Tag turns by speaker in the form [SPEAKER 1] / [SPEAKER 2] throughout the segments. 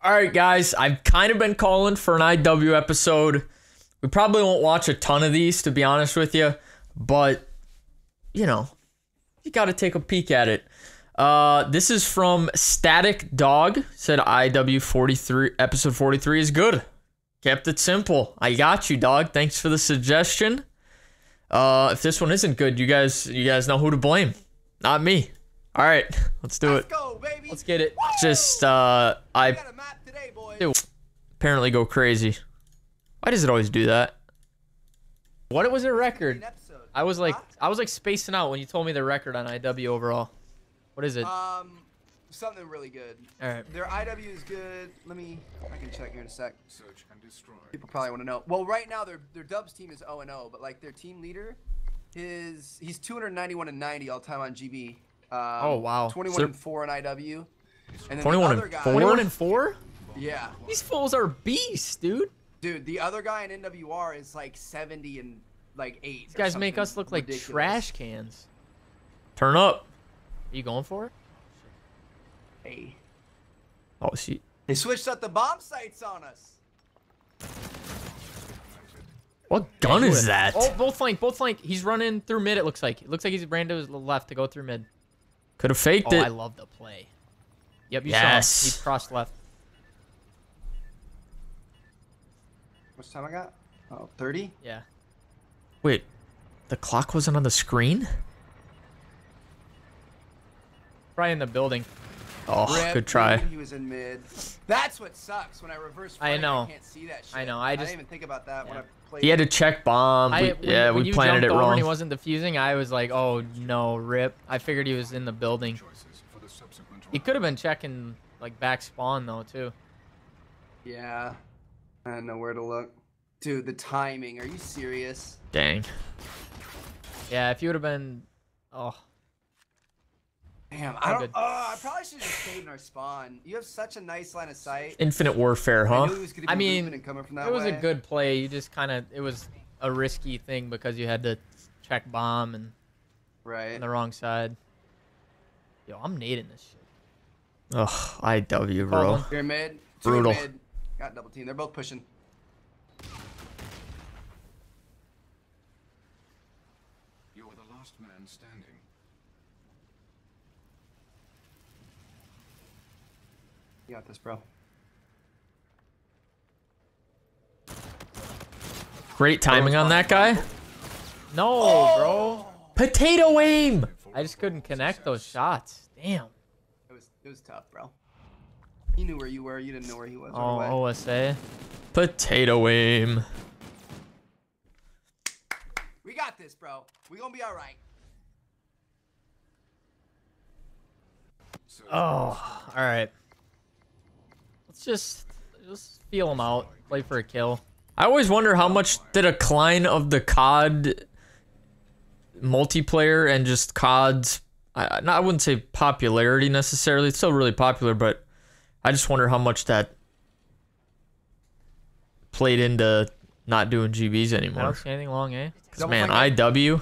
[SPEAKER 1] All right, guys, I've kind of been calling for an IW episode. We probably won't watch a ton of these, to be honest with you, but you know, you got to take a peek at it. Uh, this is from Static Dog. Said IW 43 episode 43 is good. Kept it simple. I got you, dog. Thanks for the suggestion. Uh, if this one isn't good, you guys, you guys know who to blame. Not me. All right, let's do
[SPEAKER 2] Let's
[SPEAKER 1] it.
[SPEAKER 2] go, baby.
[SPEAKER 1] Let's get it. Just uh, I
[SPEAKER 2] We got a map today,
[SPEAKER 1] apparently go crazy. Why does it always do that? What it was their record? I was like,
[SPEAKER 2] Huh?
[SPEAKER 1] I was like spacing out when you told me the record on IW overall. What is it?
[SPEAKER 2] Um, something really good.
[SPEAKER 1] All right.
[SPEAKER 2] Their IW is good. Let me. I can check here in a sec.
[SPEAKER 3] Search and destroy.
[SPEAKER 2] People probably want to know. Well, right now their their Dubs team is 0 and 0, but like their team leader, his he's 291 and 90 all time on GB. Um,
[SPEAKER 1] Oh, wow.
[SPEAKER 2] 21
[SPEAKER 1] So-
[SPEAKER 2] and 4 in IW. And then
[SPEAKER 1] 21
[SPEAKER 2] the other
[SPEAKER 1] and
[SPEAKER 2] guy,
[SPEAKER 1] 21 and 4?
[SPEAKER 2] Yeah,
[SPEAKER 1] These fools are beasts, dude.
[SPEAKER 2] dude. The other guy in MWR is like 70 and like 8.
[SPEAKER 1] These guys make us look like
[SPEAKER 2] ridiculous.
[SPEAKER 1] trash cans. Turn up. Are you going for it?
[SPEAKER 2] Hey.
[SPEAKER 1] Oh, see.
[SPEAKER 2] They switched up the bomb sights on us.
[SPEAKER 1] What gun is that?
[SPEAKER 4] Oh, both flank, both flank. He's running through mid. It looks like. It looks like he's ran to his left to go through mid.
[SPEAKER 1] Could have faked
[SPEAKER 4] Oh,
[SPEAKER 1] it.
[SPEAKER 4] I love the play. Yep, you
[SPEAKER 1] Yes.
[SPEAKER 4] saw him. He crossed left.
[SPEAKER 2] How much time I got? Oh, 30?
[SPEAKER 4] Yeah.
[SPEAKER 1] Wait, the clock wasn't on the screen?
[SPEAKER 4] Probably in the building.
[SPEAKER 1] Oh,
[SPEAKER 2] Rip,
[SPEAKER 1] good try.
[SPEAKER 2] He was in mid. That's what sucks when I reverse.
[SPEAKER 4] I know.
[SPEAKER 2] I can't see that shit.
[SPEAKER 4] I know, I just-
[SPEAKER 2] didn't even think about that when I played.
[SPEAKER 1] He had to check bomb.
[SPEAKER 4] I,
[SPEAKER 1] We-
[SPEAKER 4] when,
[SPEAKER 1] yeah,
[SPEAKER 4] when
[SPEAKER 1] we planted it wrong.
[SPEAKER 4] And he wasn't defusing. I was like, oh no, rip. I figured he was in the building.
[SPEAKER 3] Choices for the subsequent
[SPEAKER 4] He could have been checking like back spawn though too.
[SPEAKER 2] Yeah. I didn't know where to look. Dude, the timing. Are you serious?
[SPEAKER 1] Dang.
[SPEAKER 4] Yeah, if you would have been, oh,
[SPEAKER 2] Damn, I don't.
[SPEAKER 4] good.
[SPEAKER 2] Oh, I probably should have just stayed in our spawn. You have such a nice line of sight.
[SPEAKER 1] Infinite Warfare,
[SPEAKER 2] I
[SPEAKER 1] huh?
[SPEAKER 2] knew was be
[SPEAKER 4] I mean,
[SPEAKER 2] and coming from that
[SPEAKER 4] it was a good play. You just kind of, it was a risky thing because you had to check bomb and
[SPEAKER 2] right.
[SPEAKER 4] on the wrong side. Yo, I'm nading this shit.
[SPEAKER 1] Ugh, IW,
[SPEAKER 4] Call
[SPEAKER 1] bro.
[SPEAKER 4] one.
[SPEAKER 2] Here mid. Two
[SPEAKER 1] Brutal.
[SPEAKER 2] Mid. Got double team. They're both pushing.
[SPEAKER 3] You are the last man standing.
[SPEAKER 2] You got this, bro.
[SPEAKER 1] Great timing on that guy.
[SPEAKER 4] No,
[SPEAKER 2] Oh!
[SPEAKER 4] bro.
[SPEAKER 1] Potato aim.
[SPEAKER 4] I just couldn't connect those shots. Damn.
[SPEAKER 2] It was it was tough, bro. He knew where you were. You didn't know where he was.
[SPEAKER 4] Oh,
[SPEAKER 2] right away.
[SPEAKER 4] Oh, OSA.
[SPEAKER 1] Potato aim.
[SPEAKER 2] We got this, bro. We gonna be all right.
[SPEAKER 3] Search
[SPEAKER 4] Oh, all right. Let's just just feel him out. Play for a kill.
[SPEAKER 1] I always wonder how much the decline of the COD multiplayer and just COD's I, I wouldn't say popularity necessarily. It's still really popular, but I just wonder how much that played into not doing GBs
[SPEAKER 4] I
[SPEAKER 1] anymore.
[SPEAKER 4] don't see anything long, eh?
[SPEAKER 1] 'Cause,
[SPEAKER 2] Double
[SPEAKER 1] man,
[SPEAKER 2] flank
[SPEAKER 1] IW.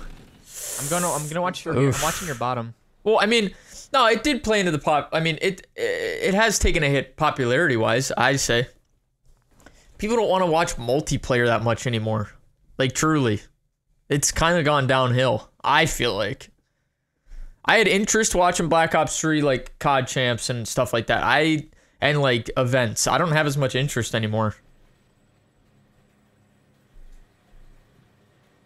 [SPEAKER 4] I'm gonna I'm gonna watch your
[SPEAKER 1] Oof.
[SPEAKER 4] I'm watching your bottom.
[SPEAKER 1] Well, I mean, no, it did play into the pop. I mean, it it has taken a hit popularity wise. I say people don't want to watch multiplayer that much anymore. Like truly, it's kind of gone downhill. I feel like I had interest watching Black Ops Three, like COD champs and stuff like that. I and like events. I don't have as much interest anymore.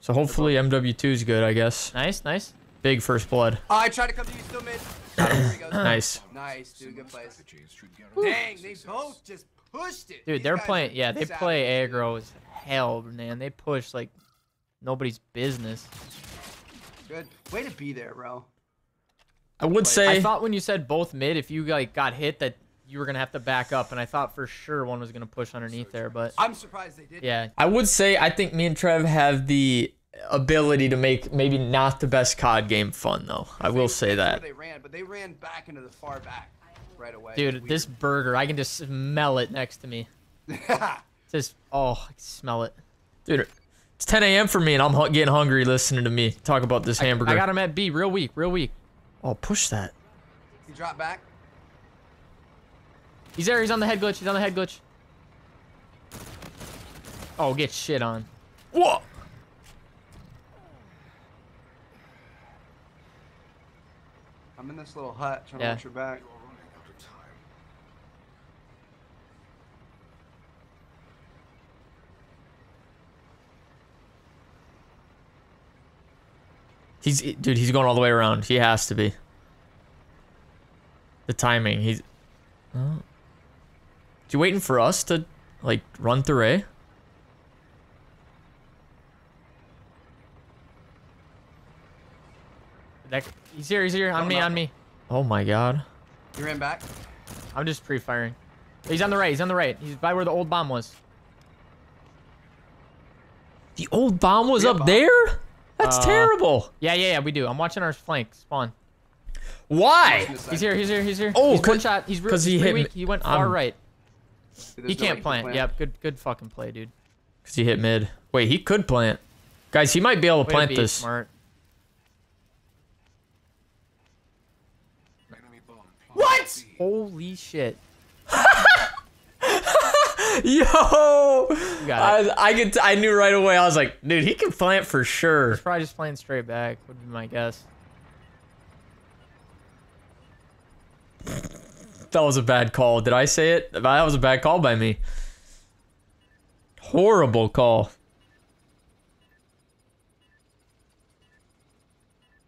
[SPEAKER 1] So hopefully MW2 is good. I guess
[SPEAKER 4] Nice, nice.
[SPEAKER 1] big first blood.
[SPEAKER 2] Oh, I tried to come to you still mid. Got him. Here he goes.
[SPEAKER 1] Nice.
[SPEAKER 2] Nice, dude. Good place.
[SPEAKER 3] strategies should guarantee
[SPEAKER 2] Dang, they both just pushed it.
[SPEAKER 4] Dude,
[SPEAKER 2] These
[SPEAKER 4] they're playing yeah, they play
[SPEAKER 2] savages,
[SPEAKER 4] aggro as hell, man. They push like nobody's business.
[SPEAKER 2] Good. Way to be there, bro.
[SPEAKER 1] I would say
[SPEAKER 4] I thought when you said both mid, if you like got hit that you were gonna have to back up, and I thought for sure one was gonna push underneath there, but
[SPEAKER 2] I'm surprised they did.
[SPEAKER 4] yeah,
[SPEAKER 1] I would say I think me and Trev have the ability to make maybe not the best COD game fun though. I will say that.
[SPEAKER 2] They ran, but they ran back into the far back right away.
[SPEAKER 4] dude, this burger, I can just smell it next to me. Just oh, I can smell it.
[SPEAKER 1] Dude, it's 10 a.m. for me and I'm getting hungry listening to me talk about this hamburger.
[SPEAKER 4] I got him at B, real weak, real weak.
[SPEAKER 1] oh, push that.
[SPEAKER 2] he dropped back.
[SPEAKER 4] He's there. He's on the head glitch. He's on the head glitch. Oh, get shit on.
[SPEAKER 1] Whoa.
[SPEAKER 2] I'm in this little hut trying
[SPEAKER 4] Yeah.
[SPEAKER 2] to watch your back.
[SPEAKER 3] You're running out of time.
[SPEAKER 1] He's dude. He's going all the way around. He has to be. The timing. He's. Oh. Is he waiting for us to like run through A?
[SPEAKER 4] That, he's here. He's here. On me. On me.
[SPEAKER 1] Oh my god.
[SPEAKER 2] You ran back.
[SPEAKER 4] I'm just pre-firing. He's on the right. He's on the right. He's by where the old bomb was.
[SPEAKER 1] The old bomb was up
[SPEAKER 2] bomb.
[SPEAKER 1] there. That's
[SPEAKER 4] Uh,
[SPEAKER 1] terrible.
[SPEAKER 4] Yeah, yeah, yeah. We do. I'm watching our flank spawn.
[SPEAKER 1] Why?
[SPEAKER 4] He's here. He's here. He's here.
[SPEAKER 1] Oh,
[SPEAKER 4] he's one
[SPEAKER 1] 'cause-
[SPEAKER 4] shot. He's re-
[SPEAKER 1] 'cause he hit me-
[SPEAKER 4] weak. He went far
[SPEAKER 1] I'm-
[SPEAKER 4] right.
[SPEAKER 2] Dude,
[SPEAKER 4] He
[SPEAKER 2] there's no way
[SPEAKER 4] can't
[SPEAKER 2] can
[SPEAKER 4] plant. Yep. Good. Good fucking play, dude.
[SPEAKER 1] Cause he hit mid. Wait, he could plant. Guys, he might be able to
[SPEAKER 4] Way to
[SPEAKER 1] plant
[SPEAKER 4] be
[SPEAKER 1] this.
[SPEAKER 4] Smart.
[SPEAKER 3] Enemy bomb.
[SPEAKER 2] What?
[SPEAKER 4] Holy shit.
[SPEAKER 1] Yo,
[SPEAKER 4] got it.
[SPEAKER 1] I, I could. I knew right away. I was like, dude, he can plant for sure.
[SPEAKER 4] He's probably just playing straight back. Would be my guess.
[SPEAKER 1] That was a bad call. Did I say it? That was a bad call by me. Horrible call.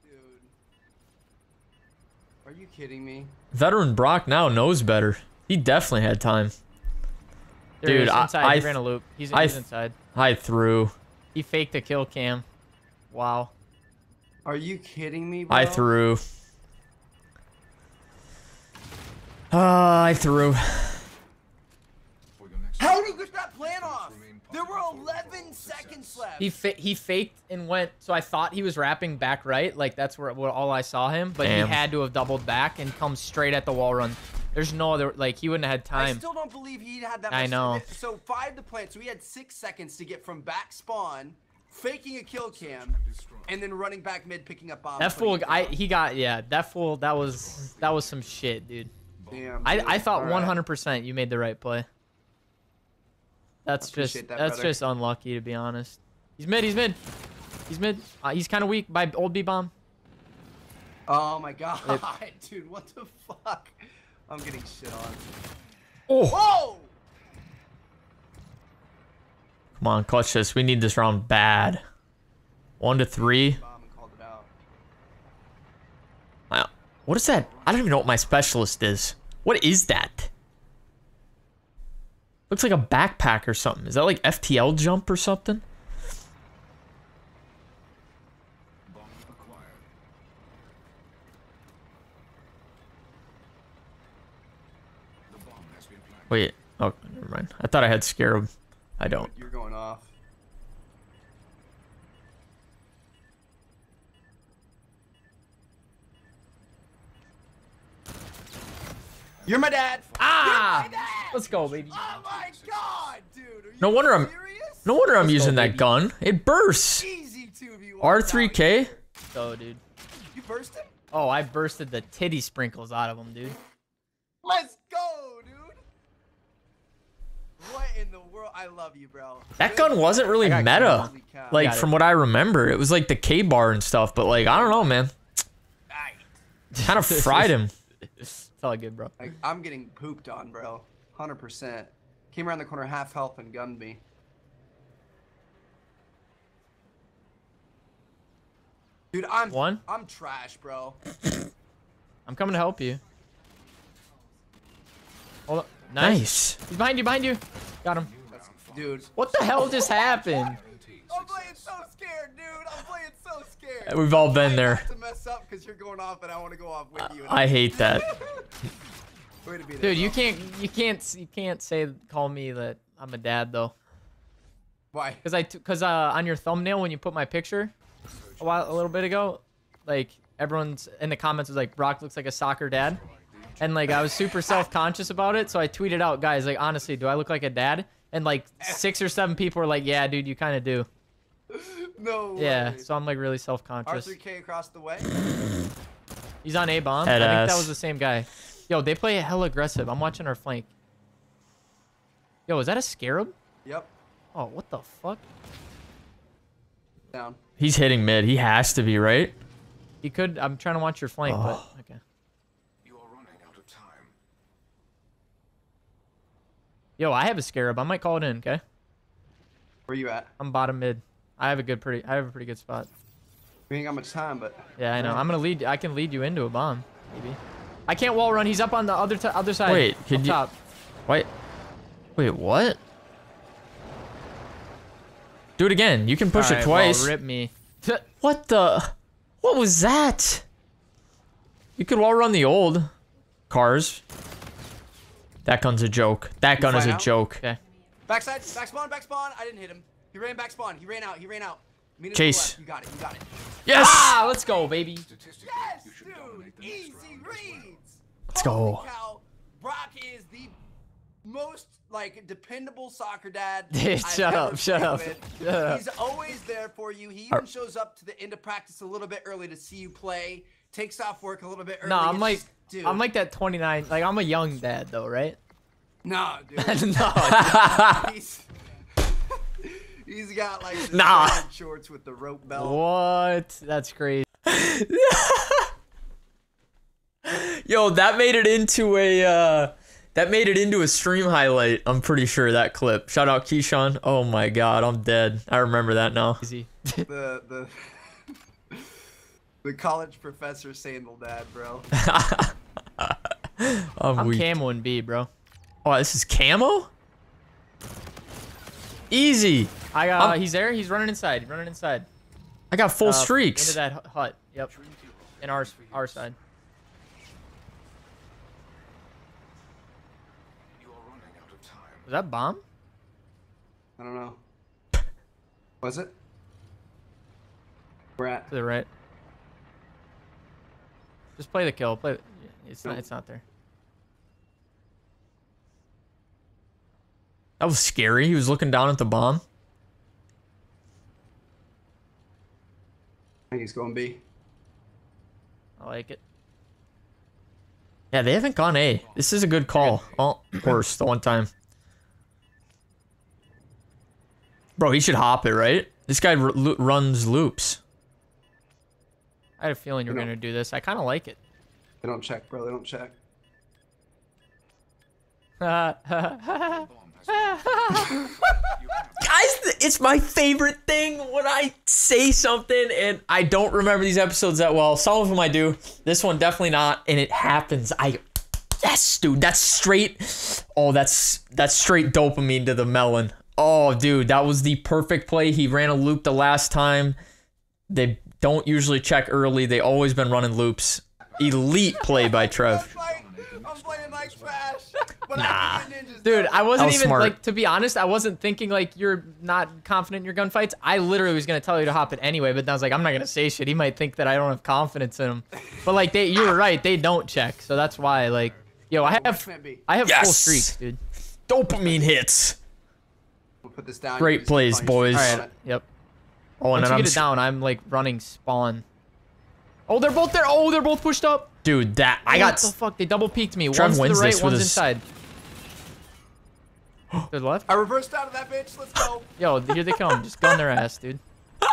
[SPEAKER 2] Dude. Are you kidding me?
[SPEAKER 1] Veteran Brock now knows better. He definitely had time.
[SPEAKER 4] There
[SPEAKER 1] Dude,
[SPEAKER 4] is,
[SPEAKER 1] I-
[SPEAKER 4] inside.
[SPEAKER 1] I
[SPEAKER 4] he
[SPEAKER 1] th-
[SPEAKER 4] ran a loop. He's,
[SPEAKER 1] I
[SPEAKER 4] he's inside.
[SPEAKER 1] I threw.
[SPEAKER 4] He faked a kill cam. Wow.
[SPEAKER 2] Are you kidding me, bro?
[SPEAKER 1] I threw. Uh, I threw.
[SPEAKER 3] For your next
[SPEAKER 2] How did you get that plan off?
[SPEAKER 3] Remain
[SPEAKER 2] There were
[SPEAKER 3] positive for
[SPEAKER 2] 11
[SPEAKER 3] success.
[SPEAKER 2] seconds left.
[SPEAKER 4] He fa- he faked and went. So I thought he was wrapping back right. Like that's where, where all I saw him. But
[SPEAKER 1] Damn.
[SPEAKER 4] he had to have doubled back and come straight at the wall run. There's no other. Like he wouldn't have had time.
[SPEAKER 2] I still don't believe he had that.
[SPEAKER 4] I
[SPEAKER 2] much
[SPEAKER 4] know.
[SPEAKER 2] So five to plant. So he had six seconds to get from back spawn, faking a kill cam,
[SPEAKER 3] and
[SPEAKER 2] then running back mid, picking up bombs.
[SPEAKER 4] That fool. I he got yeah. That fool. That was that was some shit, dude.
[SPEAKER 2] Damn.
[SPEAKER 4] I
[SPEAKER 2] dude.
[SPEAKER 4] I thought
[SPEAKER 2] All right.
[SPEAKER 4] 100% you made the right play. That's just
[SPEAKER 2] that,
[SPEAKER 4] that's
[SPEAKER 2] brother.
[SPEAKER 4] just unlucky to be honest. He's mid. He's mid. He's mid. Uh, he's kind of weak by old B bomb.
[SPEAKER 2] Oh my god, dude, what the fuck? I'm getting shit on.
[SPEAKER 1] Oh,
[SPEAKER 2] Whoa!
[SPEAKER 1] come on, clutch this. We need this round bad. One to three.
[SPEAKER 2] Bomb and called it out.
[SPEAKER 1] Wow. What is that? I don't even know what my specialist is. What is that? Looks like a backpack or something. Is that like FTL jump or something?
[SPEAKER 3] Bomb acquired. The bomb has been planted.
[SPEAKER 1] Wait. Oh, never mind. I thought I had Scarab. I don't.
[SPEAKER 2] You're going off. You're my dad.
[SPEAKER 4] Ah!
[SPEAKER 2] You're my dad!
[SPEAKER 4] Let's go, baby.
[SPEAKER 2] Oh my god, dude. Are you
[SPEAKER 1] No wonder I'm- No wonder I'm
[SPEAKER 4] Let's go,
[SPEAKER 1] using that
[SPEAKER 4] baby.
[SPEAKER 1] gun. It bursts.
[SPEAKER 2] Easy 2v1.
[SPEAKER 1] R3K?
[SPEAKER 4] Go, dude.
[SPEAKER 2] You burst him?
[SPEAKER 4] Oh, I bursted the titty sprinkles out of him, dude.
[SPEAKER 2] Let's dude. What in the world? I love you, bro.
[SPEAKER 1] That gun wasn't really meta. Like from what I remember, it was like the K bar and stuff. But like I don't know, man.
[SPEAKER 2] Aight.
[SPEAKER 1] Kind of fried him.
[SPEAKER 4] It's all good, bro.
[SPEAKER 2] Like, I'm getting pooped on, bro. 100%. Came around the corner half health and gunned me. Dude, I'm
[SPEAKER 4] One?
[SPEAKER 2] I'm trash, bro.
[SPEAKER 4] I'm coming to help you. Hold up.
[SPEAKER 1] Nice.
[SPEAKER 4] Nice. He's behind you. Behind you. Got him.
[SPEAKER 2] Dude.
[SPEAKER 4] What the hell just happened?
[SPEAKER 2] I'm playing so scared, dude. I'm playing so scared.
[SPEAKER 1] We've all been
[SPEAKER 2] Trying
[SPEAKER 1] there.
[SPEAKER 2] To mess up because you're going off and I want to go off with you.
[SPEAKER 1] I hate that.
[SPEAKER 2] Way to be there,
[SPEAKER 4] Dude, you can't you can't you can't say call me that I'm a dad though.
[SPEAKER 2] Why?
[SPEAKER 4] Cause I, t- cause uh, on your thumbnail when you put my picture a while, a little bit ago, like everyone's in the comments was like, Brock looks like a soccer dad, and like I was super self-conscious about it, so I tweeted out, guys, like honestly, do I look like a dad? And like six or seven people were like, yeah, dude, you kind of do.
[SPEAKER 2] No
[SPEAKER 4] Yeah,
[SPEAKER 2] way.
[SPEAKER 4] so I'm like really self-conscious.
[SPEAKER 2] R3K across the way.
[SPEAKER 4] He's on A bomb. I
[SPEAKER 1] Head
[SPEAKER 4] think that was the same guy. Yo, they play hell aggressive. I'm watching our flank. Yo, is that a scarab?
[SPEAKER 2] Yep.
[SPEAKER 4] Oh, what the fuck?
[SPEAKER 2] Down.
[SPEAKER 1] He's hitting mid. He has to be, right?
[SPEAKER 4] He could. I'm trying to watch your flank,
[SPEAKER 1] Oh.
[SPEAKER 4] but okay.
[SPEAKER 3] You are running out of time.
[SPEAKER 4] Yo, I have a scarab. I might call it in. Okay.
[SPEAKER 2] Where you at?
[SPEAKER 4] I'm bottom mid. I have a good, pretty. I have a pretty good spot.
[SPEAKER 2] We ain't got much time, but
[SPEAKER 4] Yeah, I know. I'm gonna lead. I can lead you into a bomb, maybe. I can't wall run. He's up on the other other side.
[SPEAKER 1] Wait,
[SPEAKER 4] up
[SPEAKER 1] could you-
[SPEAKER 4] top.
[SPEAKER 1] Wait. Wait, what? Do it again. You can push
[SPEAKER 4] Alright,
[SPEAKER 1] it
[SPEAKER 4] well,
[SPEAKER 1] twice.
[SPEAKER 4] rip me.
[SPEAKER 1] What the? What was that? You could wall run the old cars. That gun's a joke. That gun is a
[SPEAKER 2] out?
[SPEAKER 1] joke.
[SPEAKER 4] Okay.
[SPEAKER 2] backside, back spawn, back spawn. I didn't hit him. He ran back spawn. He ran out. He ran out. Meet us to the
[SPEAKER 1] Chase.
[SPEAKER 2] You got it. You got it.
[SPEAKER 1] Yes!
[SPEAKER 4] Ah, let's go, baby.
[SPEAKER 2] Yes, dude.
[SPEAKER 3] dominate the next
[SPEAKER 2] Easy
[SPEAKER 3] round as well.
[SPEAKER 2] reads.
[SPEAKER 1] Let's
[SPEAKER 2] Holy
[SPEAKER 1] go.
[SPEAKER 2] Cow. Brock is the most like dependable soccer dad.
[SPEAKER 4] Dude, shut up, shut up,
[SPEAKER 2] with.
[SPEAKER 4] shut up.
[SPEAKER 2] He's always there for you. He even
[SPEAKER 1] Are-
[SPEAKER 2] shows up to the end of practice a little bit early to see you play. Takes off work a little bit early.
[SPEAKER 4] No, I'm
[SPEAKER 2] It's
[SPEAKER 4] like,
[SPEAKER 2] just- dude.
[SPEAKER 4] I'm like that 29. Like I'm a young dad though, right?
[SPEAKER 2] nah, dude.
[SPEAKER 4] no.
[SPEAKER 2] he's he's got like
[SPEAKER 1] Nah.
[SPEAKER 2] shorts with the rope belt.
[SPEAKER 4] what? That's crazy.
[SPEAKER 1] Yo, that made it into a uh that made it into a stream highlight. I'm pretty sure that clip. Shout out Keyshawn. Oh my god, I'm dead. I remember that now.
[SPEAKER 4] Easy.
[SPEAKER 2] The the the college professor sandal dad, bro.
[SPEAKER 1] I'm,
[SPEAKER 4] I'm
[SPEAKER 1] weak.
[SPEAKER 4] camo and B, bro.
[SPEAKER 1] Oh, this is camo? Easy.
[SPEAKER 4] I got.
[SPEAKER 1] I'm-
[SPEAKER 4] he's there. He's running inside. He's running inside.
[SPEAKER 1] I got full
[SPEAKER 4] Uh,
[SPEAKER 1] streaks.
[SPEAKER 4] Into that hut. Yep. In our our side.
[SPEAKER 3] You are running out of time.
[SPEAKER 4] Was that bomb?
[SPEAKER 2] I don't know. Was it? We're at.
[SPEAKER 4] To the right. Just play the kill. Play. It's not. It's not there.
[SPEAKER 1] That was scary. He was looking down at the bomb.
[SPEAKER 2] I think he's going B.
[SPEAKER 4] I like it.
[SPEAKER 1] Yeah, they haven't gone A. This is a good call. Oh, worse the one time. Bro, he should hop it, right? This guy r- runs loops.
[SPEAKER 4] I had a feeling you were gonna do this. I kind of like it.
[SPEAKER 2] They don't check, bro. They don't check.
[SPEAKER 3] Bomb has been
[SPEAKER 1] Guys, it's my favorite thing when I say something and I don't remember these episodes that well. Some of them I do. This one definitely not, and it happens. I yes, dude. That's straight. Oh, that's that's straight dopamine to the melon. Oh, dude, that was the perfect play. He ran a loop the last time. They don't usually check early. They always been running loops. Elite play by Trev.
[SPEAKER 2] Like, I'm playing like trash. But
[SPEAKER 1] Nah.
[SPEAKER 2] I can ninjas,
[SPEAKER 4] Dude. I wasn't
[SPEAKER 1] was
[SPEAKER 4] even
[SPEAKER 1] smart.
[SPEAKER 4] like to be honest. I wasn't thinking like you're not confident in your gunfights. I literally was gonna tell you to hop it anyway, but then I was like, I'm not gonna say shit. He might think that I don't have confidence in him. But like they, you were right. They don't check, so that's why. Like, yo, I have, I have full
[SPEAKER 1] Yes!
[SPEAKER 4] streaks, dude.
[SPEAKER 1] Dopamine hits.
[SPEAKER 2] We'll put this down.
[SPEAKER 1] Great plays, boys.
[SPEAKER 2] your
[SPEAKER 4] right. Yep.
[SPEAKER 1] Oh, and
[SPEAKER 4] Once
[SPEAKER 1] then
[SPEAKER 4] you
[SPEAKER 1] I'm
[SPEAKER 4] get it down, I'm like running spawn. Oh, they're both there. Oh, they're both pushed up.
[SPEAKER 1] dude. That I
[SPEAKER 4] what
[SPEAKER 1] got.
[SPEAKER 4] the fuck? They double peeked me.
[SPEAKER 1] Trev
[SPEAKER 4] one's to the
[SPEAKER 1] wins
[SPEAKER 4] right,
[SPEAKER 1] this with
[SPEAKER 4] one's
[SPEAKER 1] his-
[SPEAKER 4] inside. to the left.
[SPEAKER 2] I reversed out of that bitch. Let's go.
[SPEAKER 4] Yo, here they come. Just gun their ass, dude.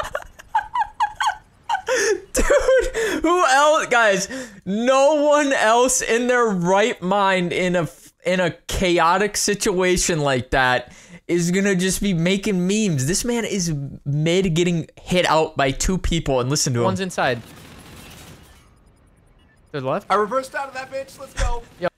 [SPEAKER 1] Dude, who else, guys? No one else in their right mind in a in a chaotic situation like that is gonna just be making memes. This man is mid getting hit out by two people, and listen to him.
[SPEAKER 4] One's inside. To the left.
[SPEAKER 2] I reversed out of that bitch. Let's go.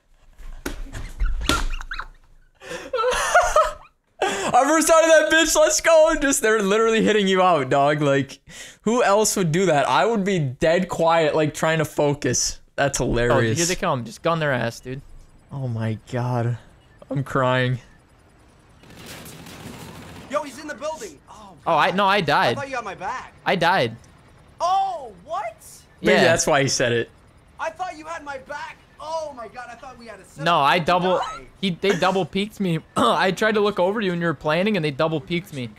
[SPEAKER 1] I reversed out of that bitch. Let's go. Just they're literally hitting you out, dog. Like, who else would do that? I would be dead quiet, like trying to focus. That's
[SPEAKER 4] oh,
[SPEAKER 1] hilarious. Oh, hilarious.
[SPEAKER 4] here they come. Just gun their ass, dude.
[SPEAKER 1] oh my god, I'm crying.
[SPEAKER 2] Yo, he's in the building. Oh,
[SPEAKER 4] I no, I died.
[SPEAKER 2] I thought you had my back.
[SPEAKER 4] I died.
[SPEAKER 2] Oh, what?
[SPEAKER 1] Maybe
[SPEAKER 4] Yeah.
[SPEAKER 1] that's why he said it.
[SPEAKER 2] I thought you had my back. Oh my god, I thought we had a.
[SPEAKER 4] No, I double.
[SPEAKER 2] die?
[SPEAKER 4] He they double peeked me. I tried to look over you and you were planning, and they double peeked me.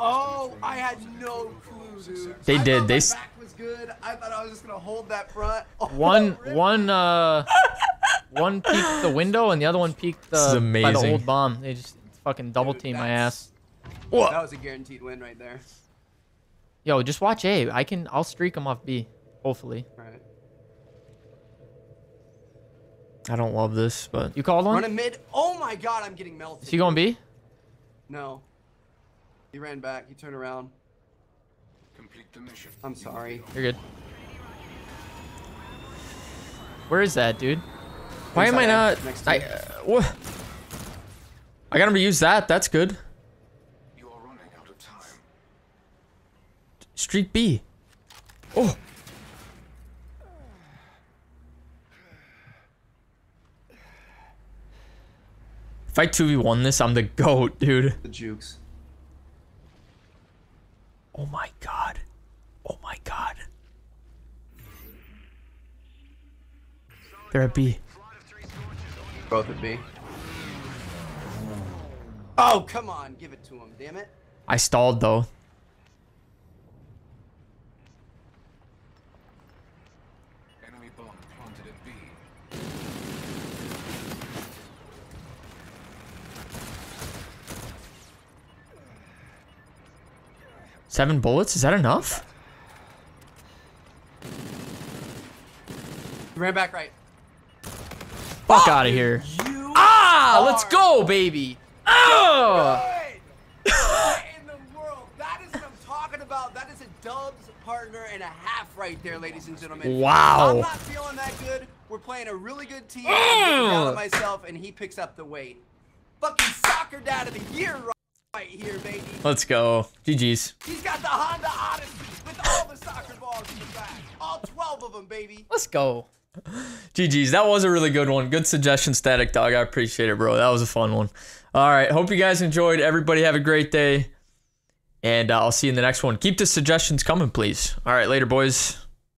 [SPEAKER 2] Oh, I had no clue, dude.
[SPEAKER 1] They
[SPEAKER 2] I
[SPEAKER 1] did, they
[SPEAKER 2] my back was good. I thought I was just gonna hold that front. Oh,
[SPEAKER 4] One
[SPEAKER 2] rip.
[SPEAKER 4] one uh one peeked the window and the other one peeked
[SPEAKER 1] This is
[SPEAKER 4] the by the old bomb. They just fucking double team my
[SPEAKER 2] that's-
[SPEAKER 4] ass.
[SPEAKER 2] That was a guaranteed win right there.
[SPEAKER 4] Yo, just watch A. I can. I'll streak him off B. Hopefully.
[SPEAKER 2] Right.
[SPEAKER 1] I don't love this, but
[SPEAKER 4] You called on. one?
[SPEAKER 2] a mid. Oh my god, I'm getting melted.
[SPEAKER 4] Is he going B?
[SPEAKER 2] No. He ran back. He turned around.
[SPEAKER 3] Complete the mission.
[SPEAKER 2] I'm sorry.
[SPEAKER 4] You're good. Where is that, dude?
[SPEAKER 1] why am I
[SPEAKER 2] Inside
[SPEAKER 1] not?
[SPEAKER 2] next
[SPEAKER 1] I uh, what? I got him to use that. That's good.
[SPEAKER 3] You are running out of time.
[SPEAKER 1] Street B. Oh. If I 2v1 this, I'm the GOAT, dude.
[SPEAKER 2] The jukes.
[SPEAKER 1] Oh my god. Oh my god. They're at B.
[SPEAKER 2] Both would be. Oh, come on. Give it to him. Damn it.
[SPEAKER 1] I stalled though.
[SPEAKER 3] Enemy bomb planted at B.
[SPEAKER 1] Seven bullets? Is that enough?
[SPEAKER 2] He ran back right.
[SPEAKER 4] Fuck out of here.
[SPEAKER 2] You
[SPEAKER 4] Ah, let's go, baby. Oh.
[SPEAKER 2] good. What in the world? That is what I'm talking about. That is a Dubs partner and a half right there, ladies and gentlemen.
[SPEAKER 1] Wow.
[SPEAKER 2] I'm not feeling that good. We're playing a really good team. I'm down myself, and he picks up the weight. Fucking soccer dad of the year right here, baby.
[SPEAKER 1] Let's go. GG's.
[SPEAKER 2] He's got the Honda Odyssey with all the soccer balls in the back. All 12 of them, baby.
[SPEAKER 4] Let's go.
[SPEAKER 1] GG's. That was a really good one. Good suggestion, Static Dog. I appreciate it, bro. That was a fun one. All right. Hope you guys enjoyed. Everybody have a great day. And uh, I'll see you in the next one. Keep the suggestions coming, please. All right. Later, boys.